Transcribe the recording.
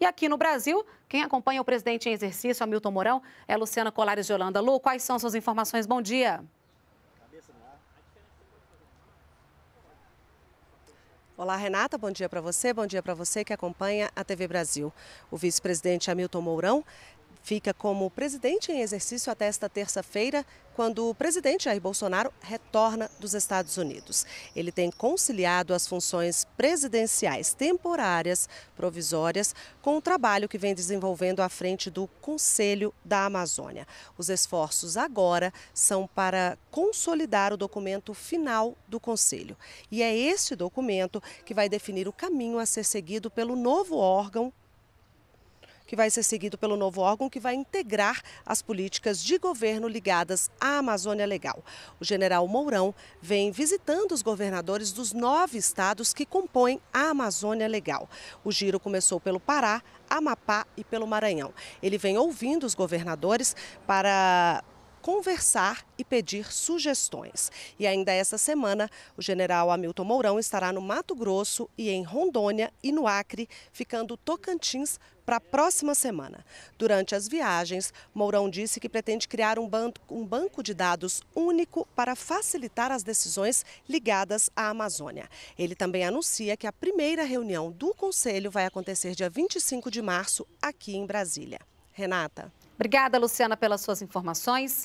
E aqui no Brasil, quem acompanha o presidente em exercício, Hamilton Mourão, é Luciana Colares de Holanda. Lu, quais são suas informações? Bom dia. Olá, Renata. Bom dia para você. Bom dia para você que acompanha a TV Brasil. O vice-presidente Hamilton Mourão fica como presidente em exercício até esta terça-feira, quando o presidente Jair Bolsonaro retorna dos Estados Unidos. Ele tem conciliado as funções presidenciais temporárias, provisórias, com o trabalho que vem desenvolvendo à frente do Conselho da Amazônia. Os esforços agora são para consolidar o documento final do Conselho. E é este documento que vai definir o caminho a ser seguido pelo novo órgão que vai ser seguido pelo novo órgão que vai integrar as políticas de governo ligadas à Amazônia Legal. O general Mourão vem visitando os governadores dos nove estados que compõem a Amazônia Legal. O giro começou pelo Pará, Amapá e pelo Maranhão. Ele vem ouvindo os governadores para conversar e pedir sugestões. E ainda essa semana, o general Hamilton Mourão estará no Mato Grosso e em Rondônia e no Acre, ficando Tocantins para a próxima semana. Durante as viagens, Mourão disse que pretende criar um banco, um banco de dados único para facilitar as decisões ligadas à Amazônia. Ele também anuncia que a primeira reunião do Conselho vai acontecer dia 25 de março aqui em Brasília. Renata. Obrigada, Luciana, pelas suas informações.